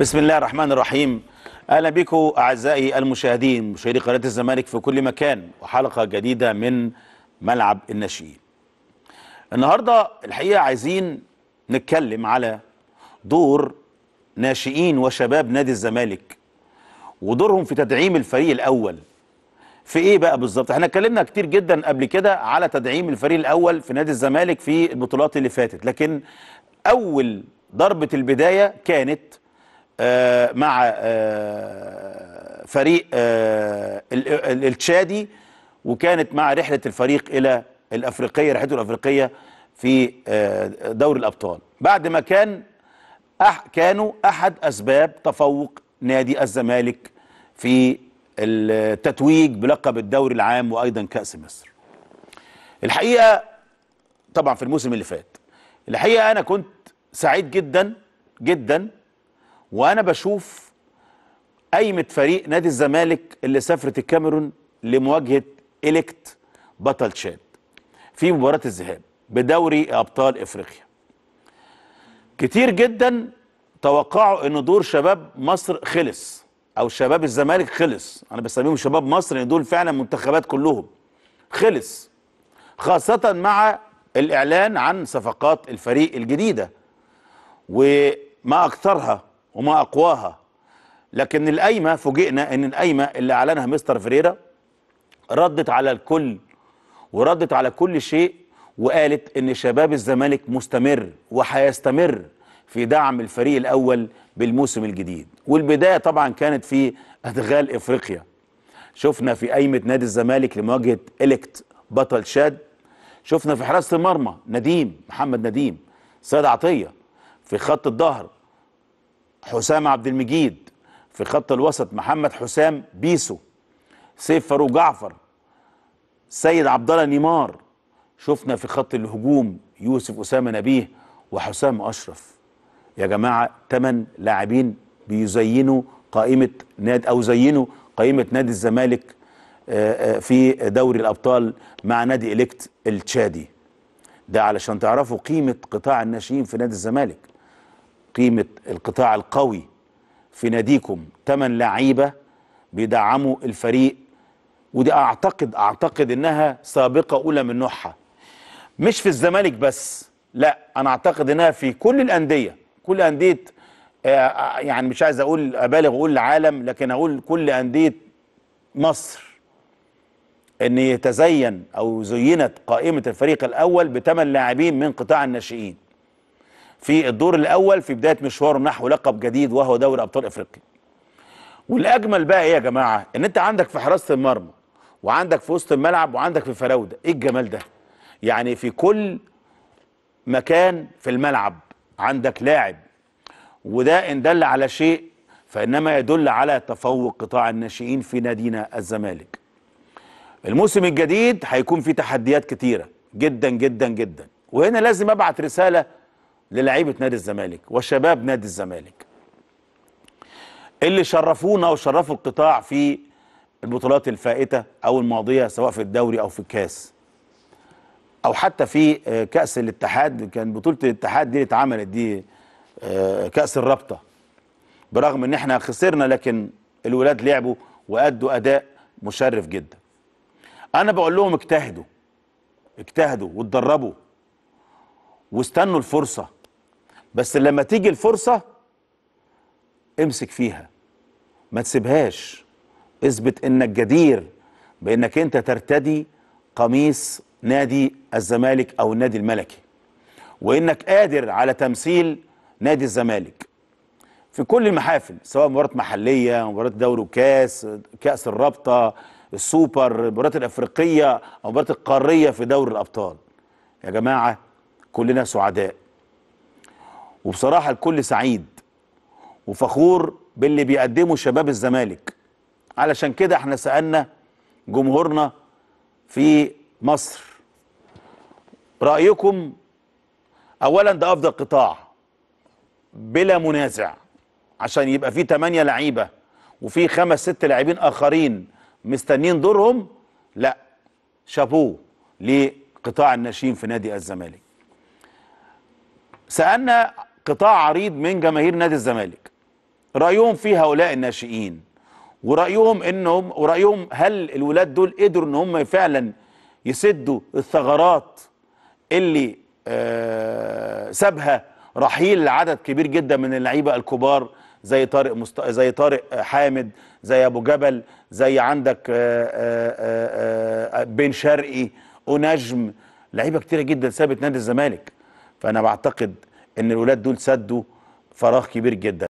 بسم الله الرحمن الرحيم أهلا بكم أعزائي المشاهدين مشاهدي قناة الزمالك في كل مكان وحلقة جديدة من ملعب الناشئين. النهارده الحقيقة عايزين نتكلم على دور ناشئين وشباب نادي الزمالك ودورهم في تدعيم الفريق الأول. في إيه بقى بالظبط؟ إحنا اتكلمنا كتير جدا قبل كده على تدعيم الفريق الأول في نادي الزمالك في البطولات اللي فاتت، لكن أول ضربة البداية كانت مع آه، فريق آه، ال- ال- التشادي وكانت مع رحلة الفريق إلى الأفريقية رحلته الأفريقية في آه، دوري الأبطال. بعد ما كان أح كانوا أحد أسباب تفوق نادي الزمالك في التتويج بلقب الدوري العام وأيضا كأس مصر. الحقيقة طبعا في الموسم اللي فات الحقيقة أنا كنت سعيد جدا جدا وأنا بشوف قايمة فريق نادي الزمالك اللي سافرت الكاميرون لمواجهة إليكت بطل تشاد في مباراة الذهاب بدوري أبطال إفريقيا. كتير جدا توقعوا إن دور شباب مصر خلص أو شباب الزمالك خلص. أنا بسميهم شباب مصر لأن دول فعلا منتخبات كلهم. خلص. خاصة مع الإعلان عن صفقات الفريق الجديدة. وما أكثرها وما أقواها. لكن القايمة فوجئنا إن القايمة اللي أعلنها مستر فريرا ردت على الكل وردت على كل شيء وقالت إن شباب الزمالك مستمر وهيستمر في دعم الفريق الأول بالموسم الجديد. والبداية طبعا كانت في أدغال إفريقيا. شفنا في قايمة نادي الزمالك لمواجهة اليكت بطل شاد. شفنا في حراسة المرمى نديم محمد نديم سيد عطية في خط الظهر حسام عبد المجيد في خط الوسط محمد حسام بيسو سيف فاروق جعفر سيد عبد الله نيمار. شفنا في خط الهجوم يوسف أسامة نبيه وحسام أشرف. يا جماعة ثمان لاعبين بيزينوا قائمة نادي أو زينوا قائمة نادي الزمالك آه، آه، في دوري الأبطال مع نادي إليكت التشادي. ده علشان تعرفوا قيمة قطاع الناشئين في نادي الزمالك. قيمة القطاع القوي في ناديكم ثمان لعيبة بيدعموا الفريق ودي أعتقد أعتقد إنها سابقة أولى من نوعها. مش في الزمالك بس لا أنا أعتقد إنها في كل الأندية كل أندية آه، يعني مش عايز أقول أبالغ واقول العالم لكن أقول كل أندية مصر. إن يتزين أو زينت قائمة الفريق الأول بثمان لاعبين من قطاع الناشئين. في الدور الأول في بداية مشواره نحو لقب جديد وهو دوري أبطال إفريقيا. والأجمل بقى إيه يا جماعة؟ إن أنت عندك في حراسة المرمى وعندك في وسط الملعب وعندك في فراودة إيه الجمال ده؟ يعني في كل مكان في الملعب عندك لاعب وده إن دل على شيء فإنما يدل على تفوق قطاع الناشئين في نادينا الزمالك. الموسم الجديد هيكون فيه تحديات كتيرة جدا جدا جدا. وهنا لازم أبعت رسالة للعيبة نادي الزمالك وشباب نادي الزمالك. اللي شرفونا وشرفوا القطاع في البطولات الفائتة أو الماضية سواء في الدوري أو في الكاس. أو حتى في آه، كأس الاتحاد كان بطولة الاتحاد دي اتعملت دي آه، كأس الرابطة. برغم إن إحنا خسرنا لكن الولاد لعبوا وأدوا أداء مشرف جدا. أنا بقول لهم اجتهدوا اجتهدوا واتدربوا واستنوا الفرصة. بس لما تيجي الفرصة امسك فيها. ما تسيبهاش. اثبت إنك جدير بإنك أنت ترتدي قميص نادي الزمالك أو النادي الملكي وإنك قادر على تمثيل نادي الزمالك في كل المحافل سواء مباراة محلية مباراة دوري وكاس كأس الرابطة السوبر المباريات الأفريقية أو المباريات القارية في دوري الأبطال. يا جماعة كلنا سعداء. وبصراحة الكل سعيد وفخور باللي بيقدمه شباب الزمالك. علشان كده إحنا سألنا جمهورنا في مصر. رأيكم أولا ده أفضل قطاع بلا منازع عشان يبقى في 8 لعيبة وفي خمس ست لاعبين آخرين مستنيين دورهم لا شابوه لقطاع الناشئين في نادي الزمالك. سألنا قطاع عريض من جماهير نادي الزمالك. رأيهم في هؤلاء الناشئين ورأيهم إنهم ورأيهم هل الولاد دول قدروا إن هم فعلا يسدوا الثغرات اللي آه سابها رحيل عدد كبير جدا من اللعيبة الكبار زي طارق مست... زي طارق حامد زي أبو جبل زي عندك آه آه بن شرقي ونجم لعيبة كتيرة جدا سابت نادي الزمالك. فأنا بعتقد إن الولاد دول سدوا فراغ كبير جدا.